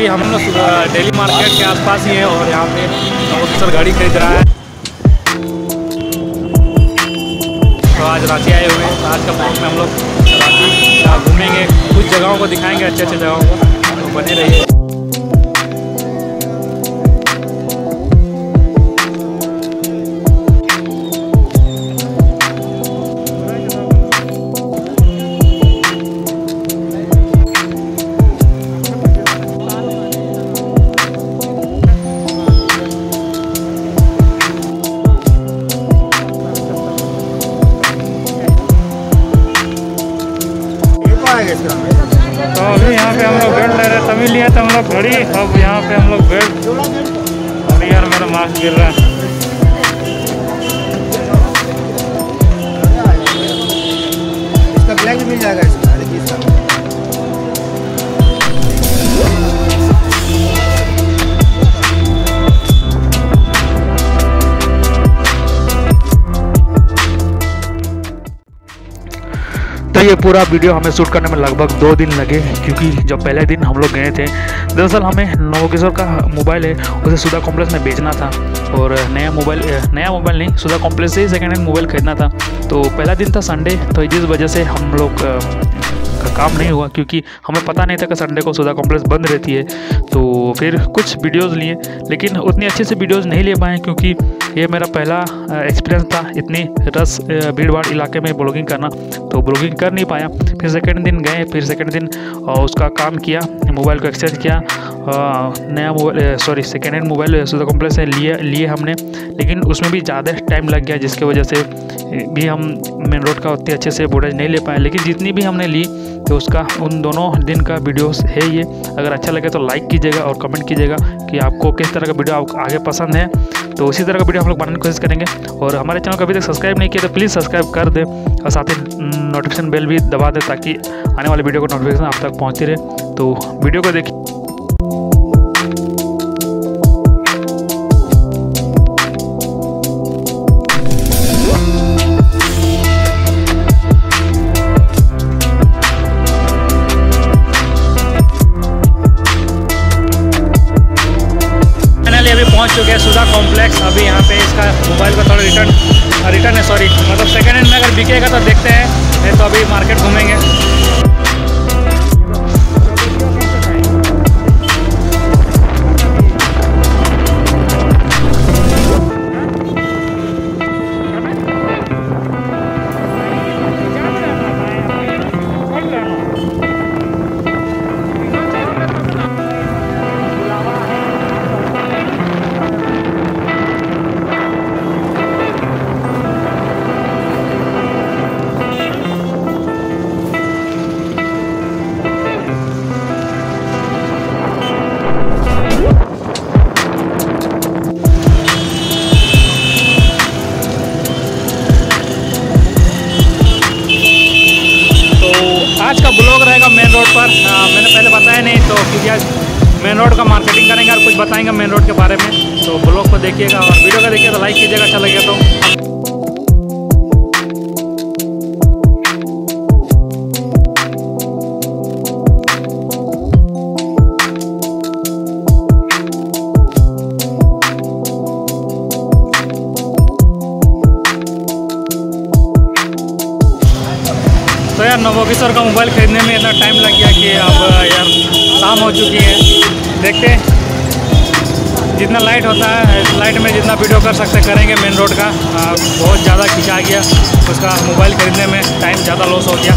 अभी हम लोग डेली मार्केट के आसपास ही हैं और यहाँ पे ऑफिसर गाड़ी खरीद रहा है। तो आज रांची आए हुए हैं। आज का ब्लॉग में हम लोग घूमेंगे। कुछ जगहों को दिखाएँगे अच्छे अच्छे जगहों को। तो बने रहिए। रहे लिए थे हम लोग घड़ी, अब यहाँ पे हम लोग बेल्ट और यार मेरा मास्क गिर रहा है। इसका ब्लैक भी मिल जाएगा इसका तो ये पूरा वीडियो हमें शूट करने में लगभग दो दिन लगे क्योंकि जब पहले दिन हम लोग गए थे, दरअसल हमें नवकिशोर का मोबाइल है, उसे सुधा कॉम्प्लेक्स में बेचना था, और नया मोबाइल नया मोबाइल नहीं, सुधा कॉम्प्लेक्स से ही सेकेंड हैंड मोबाइल खरीदना था तो पहला दिन था संडे तो जिस वजह से हम लोग का काम नहीं हुआ, क्योंकि हमें पता नहीं था कि संडे को सुधा कॉम्प्लेक्स बंद रहती है तो फिर कुछ वीडियोज़ लिए, लेकिन उतनी अच्छे से वीडियोज़ नहीं ले पाए, क्योंकि ये मेरा पहला एक्सपीरियंस था इतनी रस भीड़ भाड़ इलाके में ब्लॉगिंग करना। तो ब्लॉगिंग कर नहीं पाया। फिर सेकेंड दिन गए, फिर सेकेंड दिन उसका काम किया मोबाइल को एक्सचेंज किया। नया mobile sorry second hand mobile Sudha complex से लिए लिए हमने। लेकिन उसमें भी ज़्यादा टाइम लग गया, जिसकी वजह से भी हम मेन रोड का उतनी अच्छे से फुटेज नहीं ले पाए। लेकिन जितनी भी हमने ली तो उसका, उन दोनों दिन का वीडियोस है ये। अगर अच्छा लगे तो लाइक कीजिएगा और कमेंट कीजिएगा कि आपको किस तरह का वीडियो आप आगे पसंद है। तो उसी तरह का वीडियो हम लोग बनाने की कोशिश करेंगे। और हमारे चैनल को अभी तक सब्सक्राइब नहीं किया तो प्लीज़ सब्सक्राइब कर दे और साथ ही नोटिफिकेशन बेल भी दबा दें ताकि आने वाले वीडियो को नोटिफिकेशन आप तक पहुँचती रहे। तो वीडियो को देखिए। पहुँच चुके हैं सुधा कॉम्प्लेक्स अभी यहाँ पे इसका मोबाइल का थोड़ा रिटर्न रिटर्न है सॉरी मतलब सेकेंड हैंड में अगर बिकेगा तो देखते हैं तो अभी मार्केट घूमेंगे। आज का ब्लॉग रहेगा मेन रोड पर। आ, मैंने पहले बताया नहीं तो क्योंकि आज मेन रोड का मार्केटिंग करेंगे और कुछ बताएँगे मेन रोड के बारे में। तो ब्लॉग को देखिएगा और वीडियो का देखिएगा तो लाइक कीजिएगा अच्छा लगेगा तो। यार नवोकिशोर का मोबाइल खरीदने में इतना टाइम लग गया कि अब यार शाम हो चुकी है। देखते जितना लाइट होता है लाइट में जितना वीडियो कर सकते करेंगे मेन रोड का। आ, बहुत ज़्यादा खिंचा गया। उसका मोबाइल खरीदने में टाइम ज़्यादा लॉस हो गया।